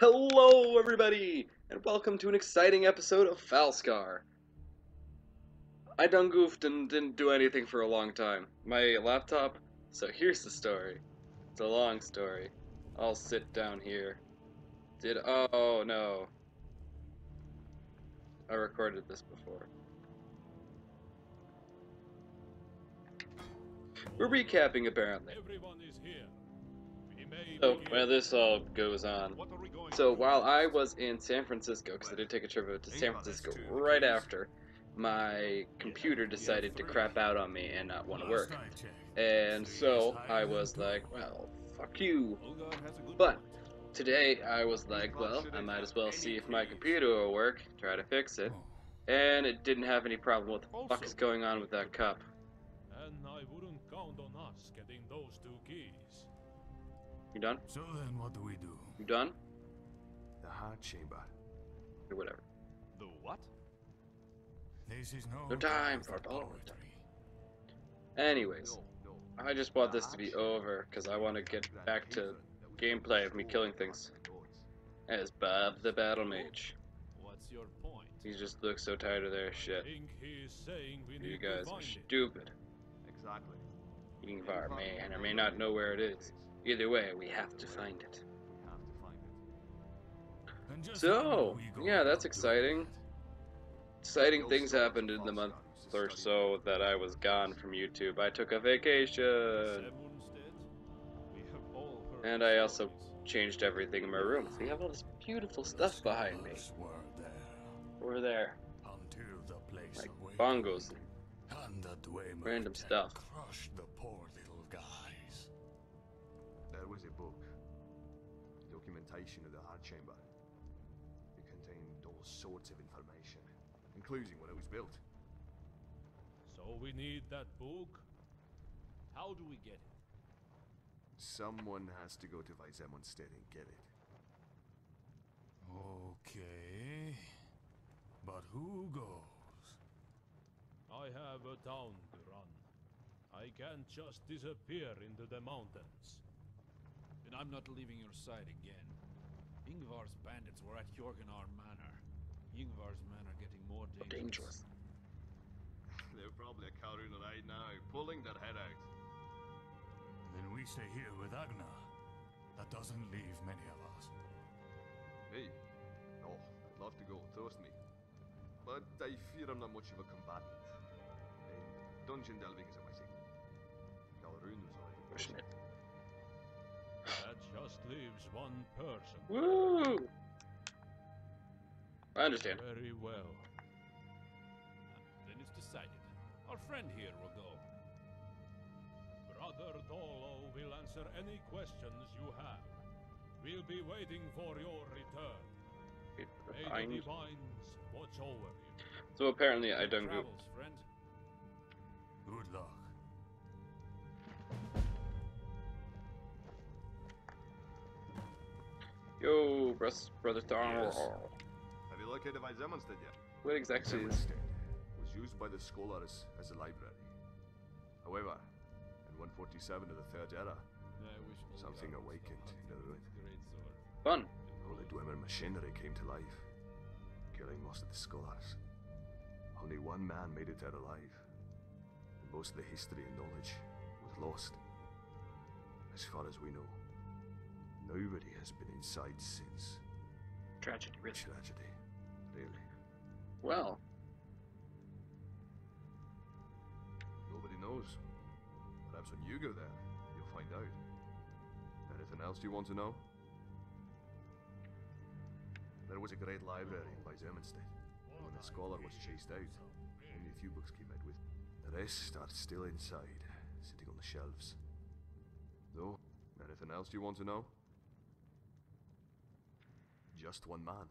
Hello, everybody, and welcome to an exciting episode of Falskaar. I done goofed and didn't do anything for a long time. My laptop. So here's the story. It's a long story. I'll sit down here. Did oh no. I recorded this before. We're recapping apparently. So while this all goes on, So while I was in San Francisco, because I did take a trip to San Francisco right after, my computer decided to crap out on me and not want to work. And so I was like, well, fuck you. But today I was like, well, I might as well see if my computer will work, try to fix it. And it didn't have any problem. What the fuck is going on with that cup? You done? So then, what do we do? You done? The heart chamber. Or whatever. The what? This is no, No time time for poetry. poetry. Anyways, No, no. I just want this to be over because I want to get back to gameplay of me killing things. as Bob the Battle Mage. What's your point? He just looks so tired of their I shit. think he's saying we You guys to are find it. stupid. Exactly. Ingvar may and or may not know where it is. Either way, we have to find it. So, yeah, that's exciting. Exciting things happened in the month or so that I was gone from YouTube. I took a vacation. And I also changed everything in my room. So have all this beautiful stuff behind me. Were there Like bongos. And Random stuff. Sorts of information, including when it was built. So we need that book. How do we get it? Someone has to go to Weizemonstead and get it. Okay. But who goes? I have a town to run. I can't just disappear into the mountains. And I'm not leaving your side again. Ingvar's bandits were at Jorgenar Manor. Ingvar's men are getting more dangerous. Dangerous. They're probably a Karun right now, pulling their head out. Then we stay here with Agna. That doesn't leave many of us. Me? Oh, I'd love to go, trust me. But I fear I'm not much of a combatant. And dungeon delving isn't my thing. Galarun's already Pushing it. That just leaves one person. Woo! I understand. Very well. Then it's decided. Our friend here will go. Brother Dolo will answer any questions you have. We'll be waiting for your return. Wait for the May the divines watch over you. So apparently I done goofed. Travels, friend. Good luck. Yo, bros- brother Thorn. Yes. Located yet? What exactly is? Was used by the scholars as a library. However, in 147 of the Third Era, Something awakened in the ruin. Fun. all the Dwemer machinery came to life, killing most of the scholars. Only one man made it out alive, and most of the history and knowledge was lost. As far as we know, nobody has been inside since. Tragedy, really. Tragedy, really. Well, Nobody knows. Perhaps when you go there, you'll find out. Anything else you want to know? There was a great library in Weizemonstead. and When the scholar was chased out, only a few books came out with. The rest are still inside, sitting on the shelves. No? Anything else you want to know? Just one man.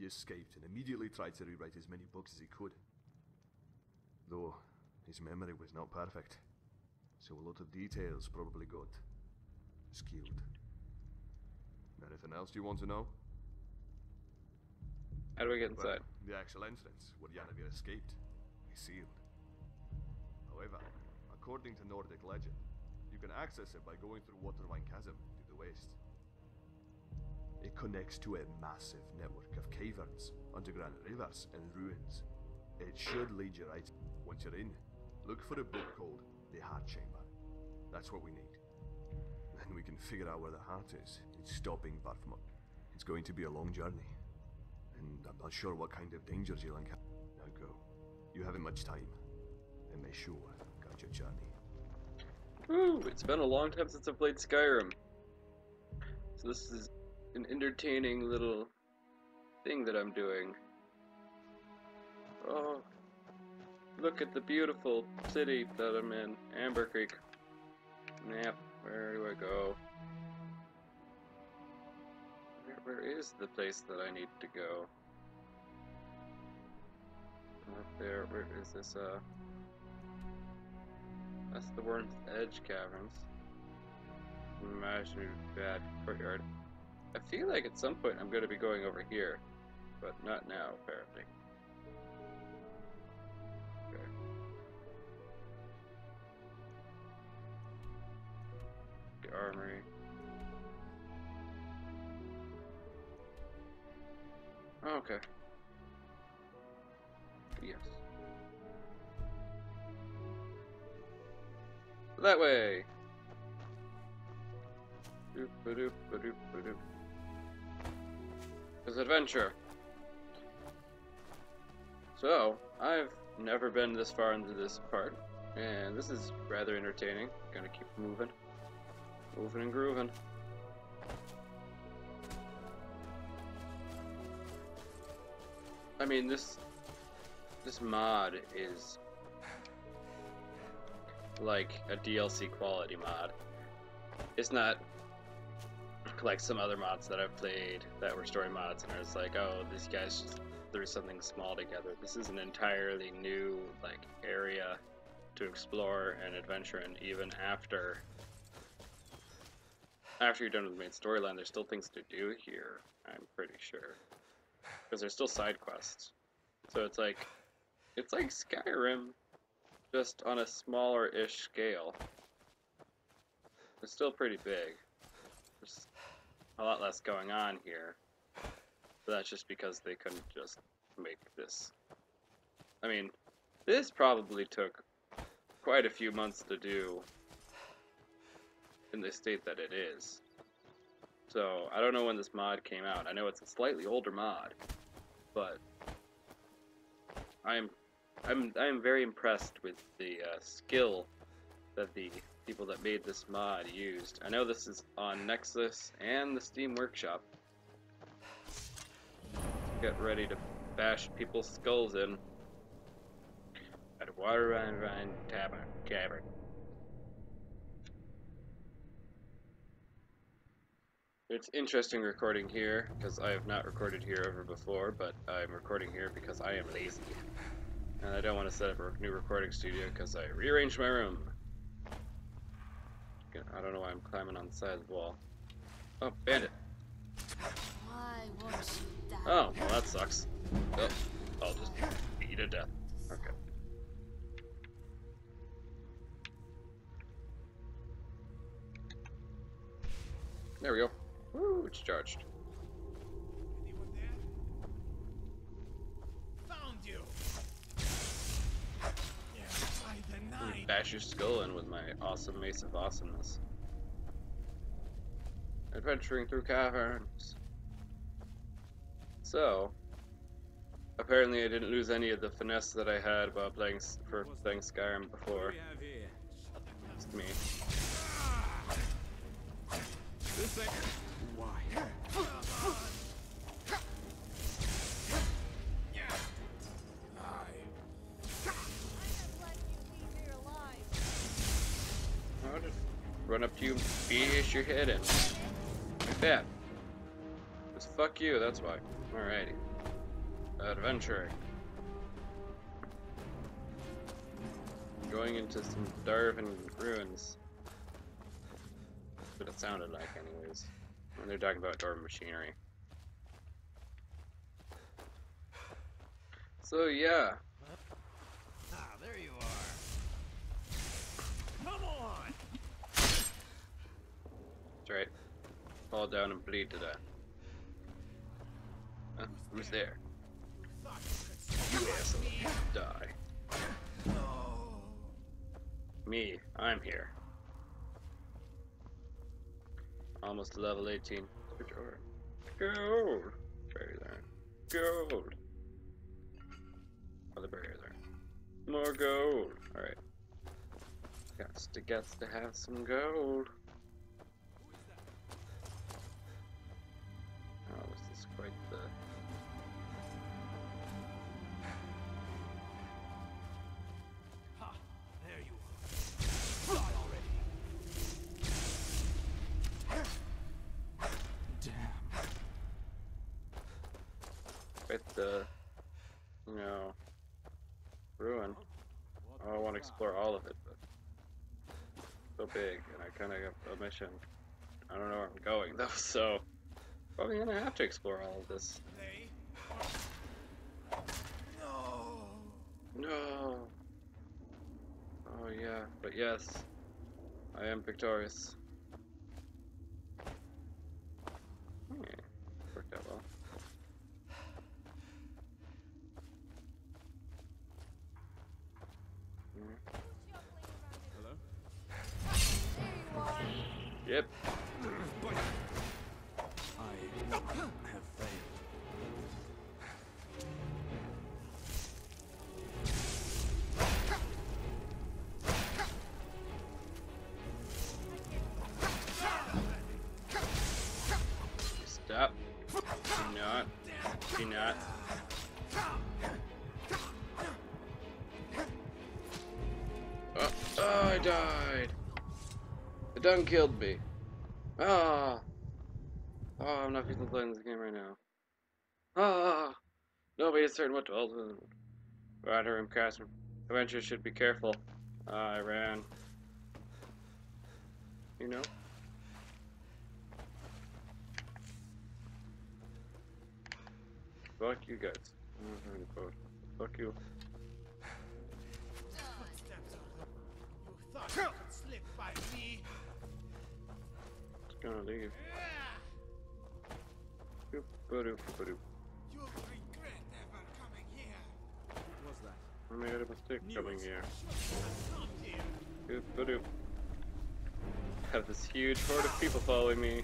He escaped and immediately tried to rewrite as many books as he could. Though his memory was not perfect, so a lot of details probably got skewed. Anything else you want to know? how do we get Well, inside? the actual entrance, where Yanavir escaped, is sealed. However, according to Nordic legend, you can access it by going through Watervine Chasm to the west. It connects to a massive network of caverns, underground rivers, and ruins. It should lead you right. Once you're in, look for a book called The Heart Chamber. That's what we need. Then we can figure out where the heart is and stopping Barfmut. It's going to be a long journey. And I'm not sure what kind of dangers you'll encounter. Now go. You haven't much time. And may sure got your journey. Woo! It's been a long time since I've played Skyrim. So this is an entertaining little thing that I'm doing. Oh, look at the beautiful city that I'm in, Amber Creek. Map, where do I go? Where, where is the place that I need to go? Up there, where is this, uh... That's the Worm's Edge Caverns. Imagine bad courtyard. I feel like at some point I'm going to be going over here, but not now, apparently. Okay. The armory. Oh, okay. Yes. That way! Doop This adventure. So, I've never been this far into this part, and this is rather entertaining. Gonna keep moving. Moving and grooving. I mean, this this mod is like a DLC quality mod. It's not like some other mods that I've played that were story mods, and I was like, oh, these guys just threw something small together. This is an entirely new like area to explore and adventure in, even after after you're done with the main storyline. There's still things to do here. I'm pretty sure because there's still side quests. So it's like it's like Skyrim, just on a smaller-ish scale. It's still pretty big. There's a lot less going on here. But that's just because they couldn't just make this. I mean, this probably took quite a few months to do in the state that it is. So, I don't know when this mod came out. I know it's a slightly older mod, but I'm I'm I'm very impressed with the uh, skill that the people that made this mod used. I know this is on Nexus and the Steam Workshop. Get ready to bash people's skulls in at Water Rhine Rhine Tavern Cavern. It's interesting recording here because I have not recorded here ever before, but I'm recording here because I am lazy. And I don't want to set up a new recording studio because I rearranged my room. I don't know why I'm climbing on the side of the wall. Oh, bandit. Why won't you die? Oh, well that sucks. Oh, I'll just beat you to death. Okay. There we go. Woo, it's charged. Anyone there? Found you. Yeah, by the I'm gonna night. Bash your skull in with my awesome mace of awesomeness. Adventuring through caverns. So, apparently I didn't lose any of the finesse that I had while playing for playing Skyrim before. do we have? It's me. Ah! Run up to you, bash your head in. Like that. Just fuck you, that's why. Alrighty. Adventuring. Going into some Darvin ruins. That's what it sounded like, anyways. When they're talking about Darvin machinery. So, yeah. Ah, there you are. Right. Fall down and bleed to death. Who's there? You asshole. Die. Me. I'm here. Almost level 18. Switch. Gold! Berry there. Gold! Other berry there. More gold! Alright. Gots to gets to have some gold. This is quite the Ha! There you are. Die already. Damn. quite the you know ruin. Oh, I want to explore all of it, but so big, and I kind of got a mission. I don't know where I'm going though, so probably gonna have to explore all of this. No! No. Oh yeah, but yes, I am victorious. Hmm, worked out well. Hello? Yep. Do not. Do not. Oh, oh, I died. The done killed me. Ah. Oh, I'm not feeling playing this game right now. Ah. Nobody is certain what to hold. Rider room craftsman. Adventurers should be careful. Ah, I ran. You know? Fuck you guys. Fuck you. You? Just gonna leave. You'll regret ever coming here. What's that? I made a mistake coming here. Here. Ba-doop. Have this huge horde of people following me.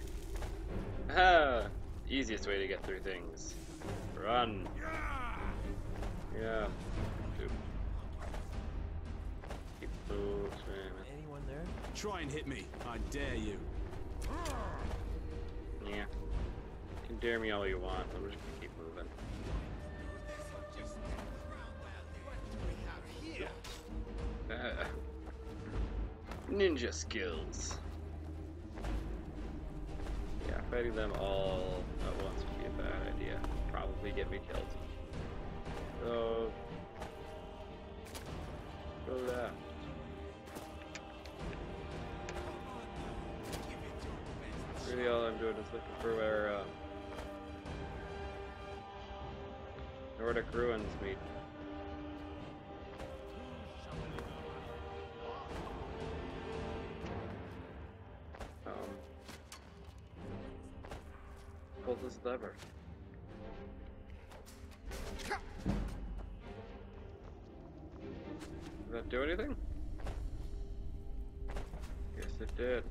Ah! Easiest way to get through things. Run. Yeah. Doop. Keep moving. Anyone there? Try and hit me. I dare you. Yeah. You can dare me all you want. I'm just gonna keep moving. So just stick around while they... What do we have here? Ah. Ninja skills. Yeah, fighting them all Get me killed. So go left. Really, all I'm doing is looking for where uh, Nordic ruins meet. Um, pull this lever. Here.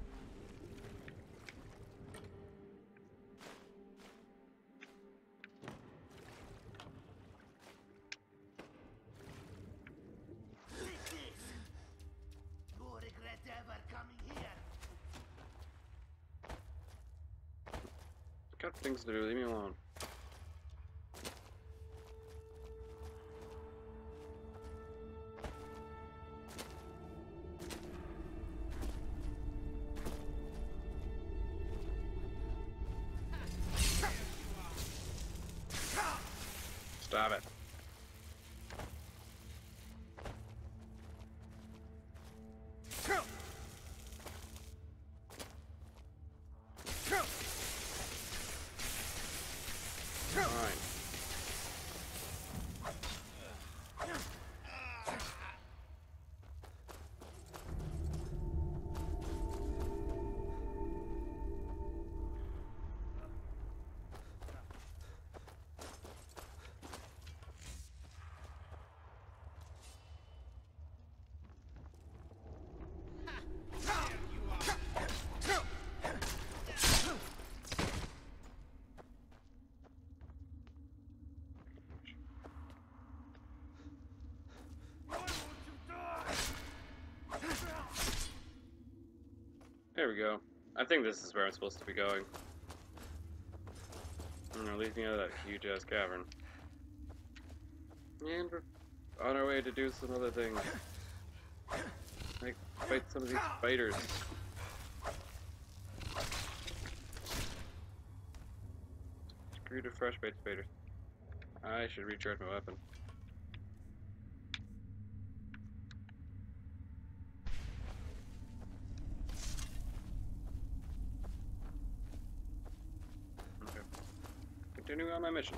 Got things to do, leave me alone. There we go. I think this is where I'm supposed to be going. I'm gonna lead me out of that huge ass cavern. And we're on our way to do some other things. Like fight some of these spiders. Screw the fresh bait spiders. I should recharge my weapon. Okay. Continuing on my mission.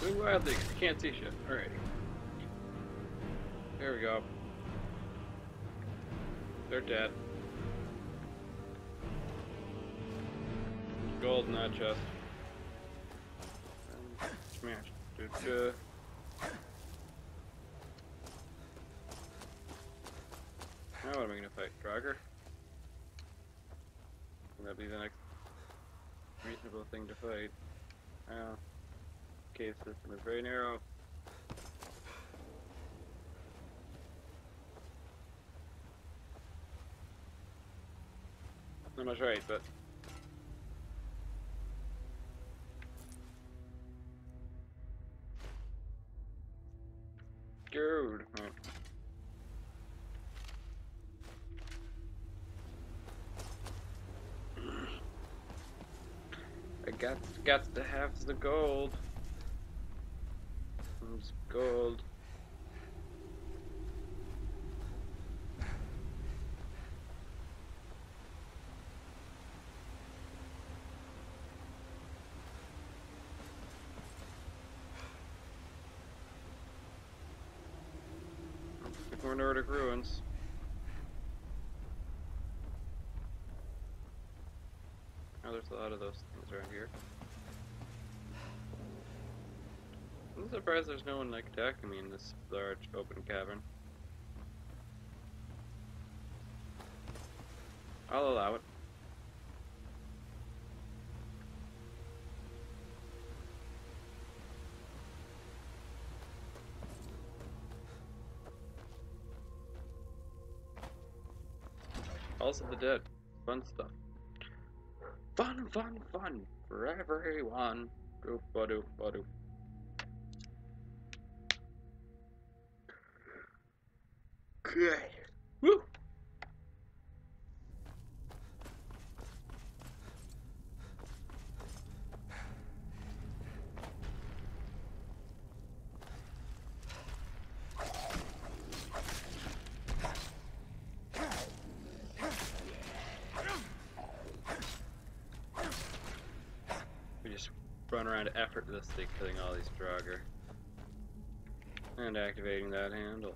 Doing wild can't see shit. Alrighty. Go. They're dead. Gold in that chest. And smash. Duh, duh. Now what am I gonna fight? Draugr? Will that be the next reasonable thing to fight? Oh. Cave system is very narrow. Not much right, but Good. Right. I got got to have the gold. There's gold. Before Nordic ruins. Oh, there's a lot of those things around here. I'm surprised there's no one like attacking me in this large open cavern. I'll allow it. Also the dead. Fun stuff. Fun, fun, fun for everyone. Doop, ba doop, ba. Okay. Woo! We just run around effortlessly killing all these Draugr. And activating that handle.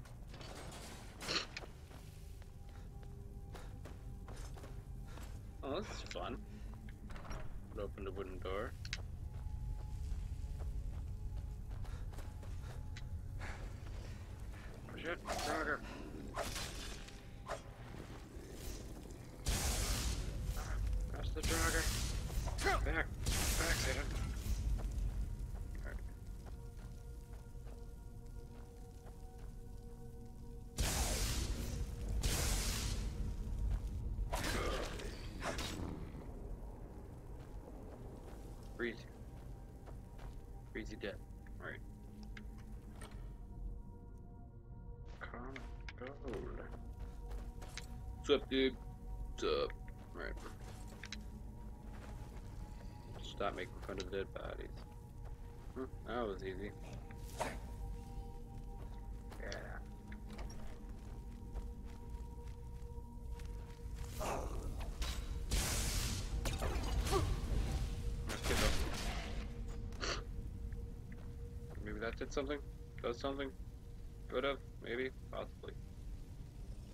Dead. Alright. Come gold. What's up, dude? What's up? Alright. Stop making fun of dead bodies. Hmm, that was easy. Something? Could have? Maybe? Possibly.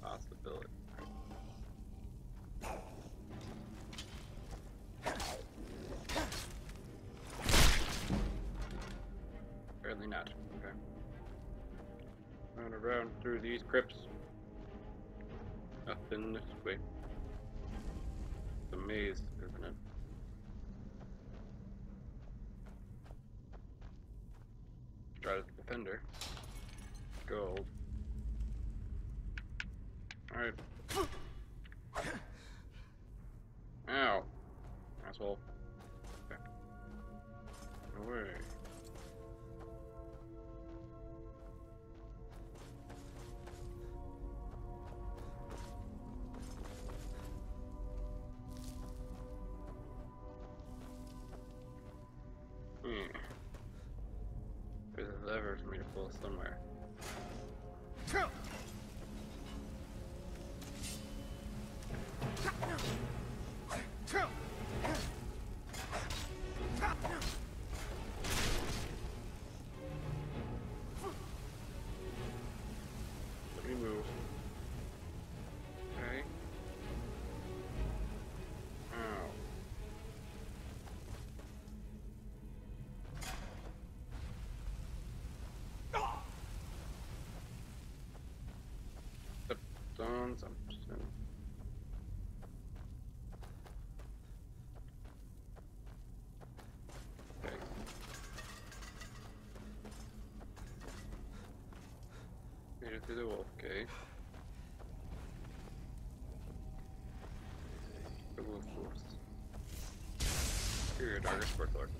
Possibility. Apparently not. Okay. Run around through these crypts. Nothing this way. It's a maze, isn't it? Try the defender. Gold. Alright. Somewhere. Stones, I'm just gonna... Okay. Made it through the wolf cave. The wolf force. Here, Darker Sport Lord.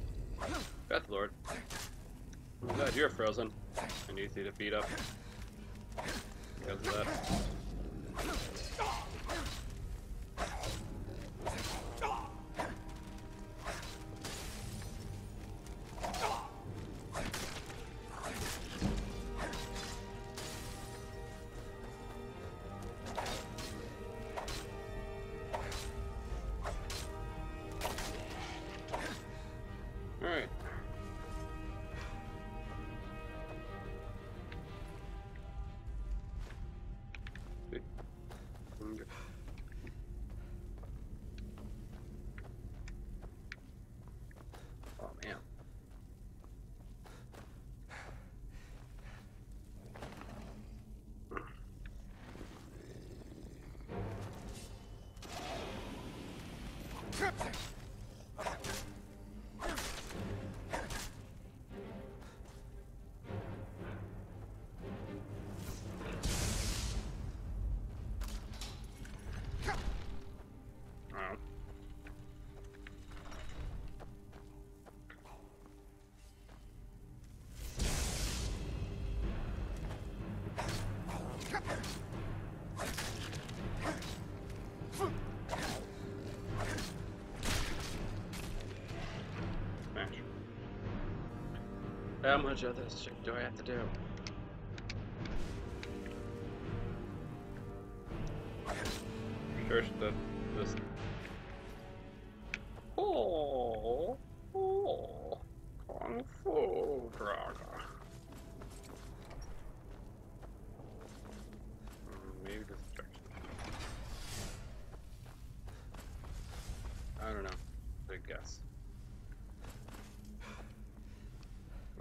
Death Lord. I'm glad you're frozen and easy to beat up. Because of that. Oh. How much of this do I have to do? Sure, that this. Oh, oh, kung fu draga. Hmm, Maybe this direction. I don't know. Big guess.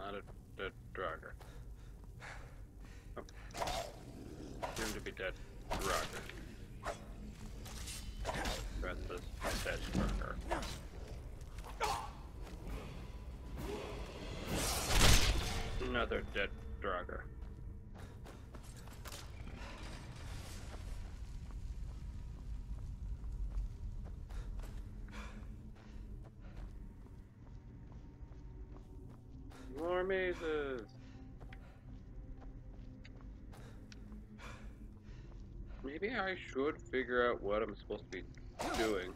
Not a dead Draugr. Oh. Soon to be dead Draugr. Breathless dead Draugr. Another dead Draugr. More mazes! Maybe I should figure out what I'm supposed to be doing.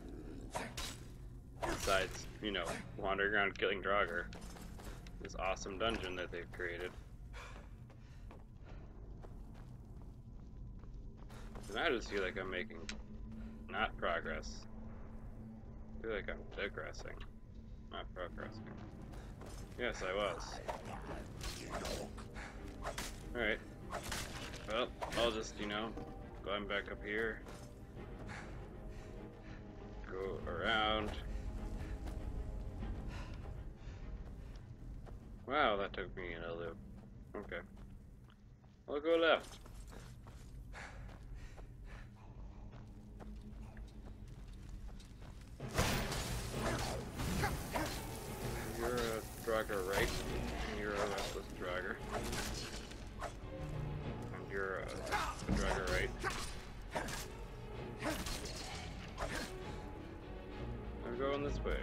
Besides, you know, wandering around killing Draugr. This awesome dungeon that they've created. And I just feel like I'm making not progress. I feel like I'm digressing, not progressing. Yes, I was. Alright. Well, I'll just, you know, climb back up here. Go around. Wow, that took me in a loop. Okay. I'll go left. You're a Draugr, right? You're a restless Draugr. And you're a Draugr, right? I'm going this way.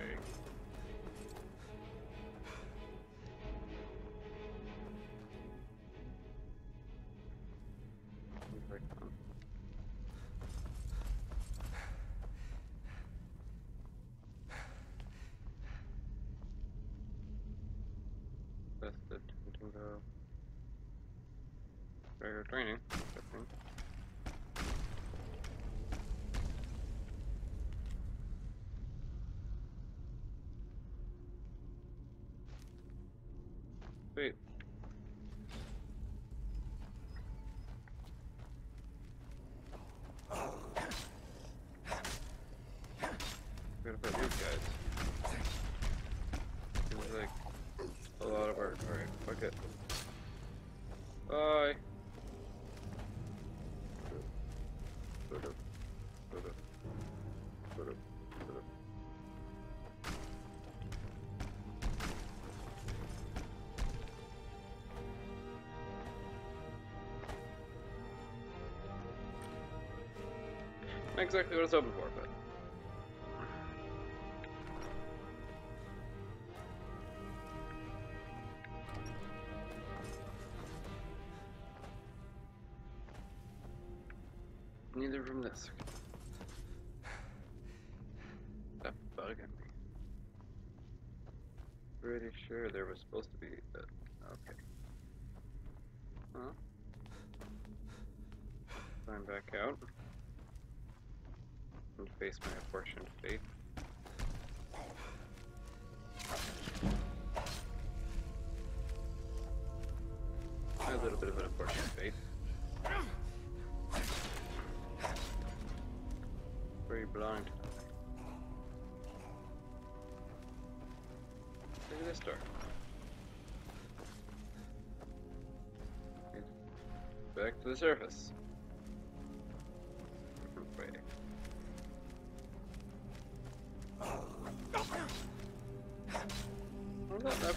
Draugr training, Not exactly what I was hoping for, but. Neither from this. That bugging me. Pretty sure there was supposed to be a, okay. Huh? Climb back out. And face my apportioned. A little bit of an apportioned fate. Very blind. Look at this door. Back to the surface.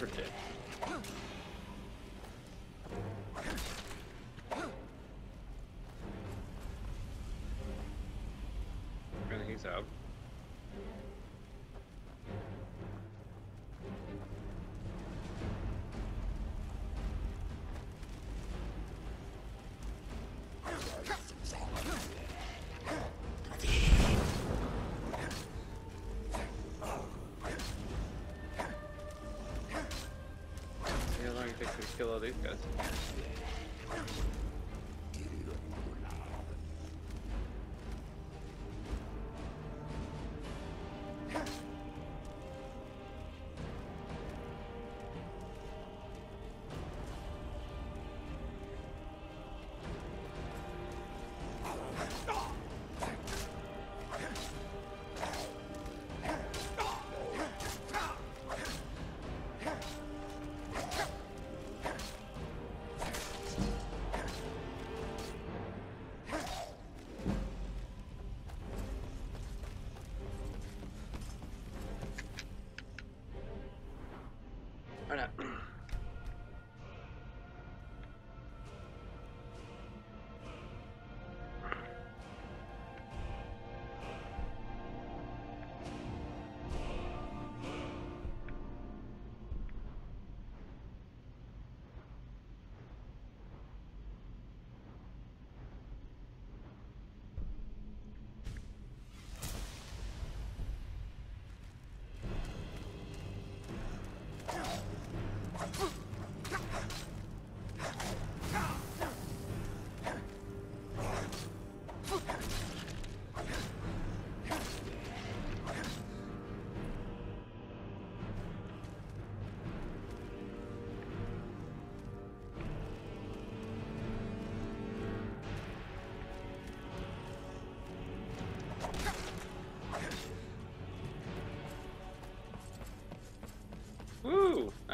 About kill all these guys.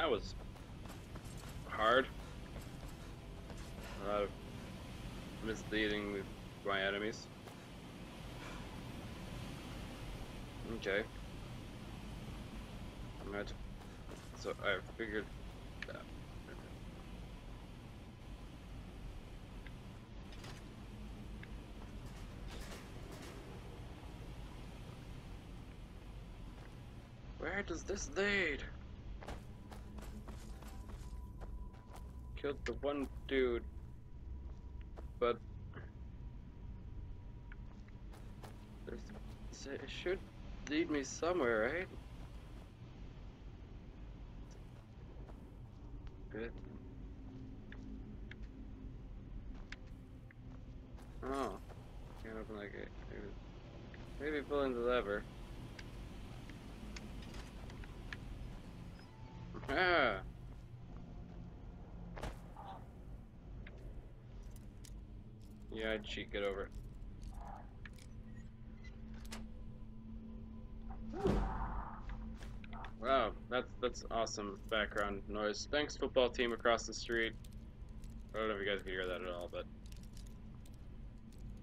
That was hard. A lot of misleading with my enemies. Okay. Right. So I figured that. Where does this lead? Killed the one dude, but it should lead me somewhere, right? Good. Oh, can't open gate. Maybe, maybe pulling the lever. Ah. I'd cheat, get over. Wow, that's that's awesome background noise. Thanks, football team across the street. I don't know if you guys can hear that at all, but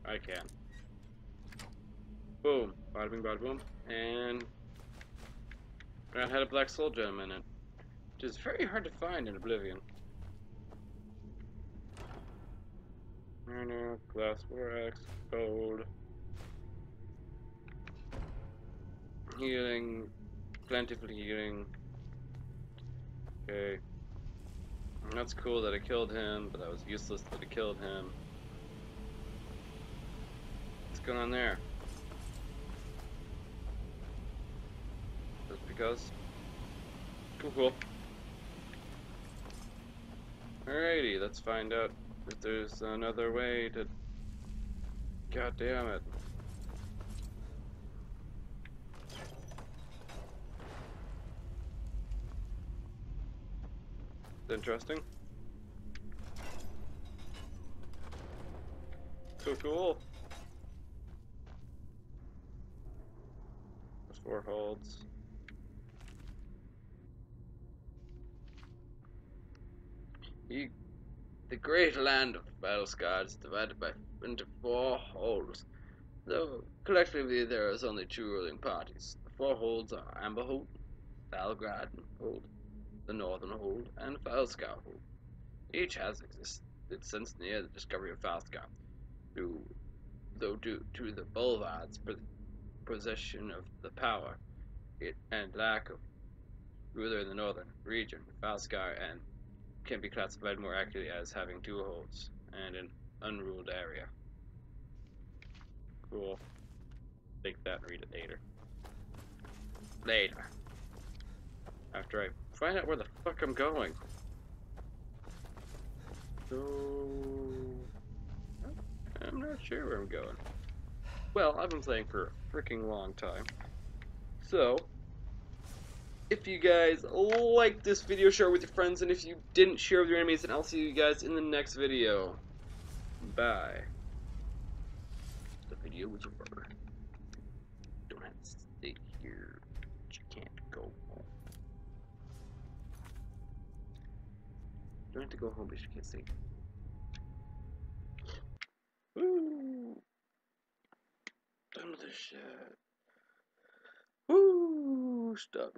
I can. Boom, bada bing, bada boom, and I had a black soul gem in it, which is very hard to find in Oblivion. Mariner, glass 4x, gold, healing, plentiful healing. Okay. That's cool that I killed him, but that was useless that I killed him. What's going on there? Just because? Cool, cool. Alrighty, let's find out if there's another way to... God damn it. Interesting. Cool, cool. Four holds. You, the great land of Falskaar is divided by into four holds. Though collectively there is only two ruling parties. The four holds are Amberhold, Valgrad Hold, the Northern Hold, and Falskaar Hold. Each has existed since near the discovery of Falskaar, due, though due to the Bulvard's possession of the power it, and lack of ruler in the northern region, Falskaar and can be classified more accurately as having two holds and an unruled area. Cool. Take that and read it later. Later. After I find out where the fuck I'm going. So... I'm not sure where I'm going. Well, I've been playing for a freaking long time. So, if you guys liked this video, share it with your friends, and if you didn't share with your enemies, and I'll see you guys in the next video. Bye. The video was over. Don't have to stay here, but you can't go home. Don't have to go home, but you can't stay. Woo! Done with this shit. Woo! Stop.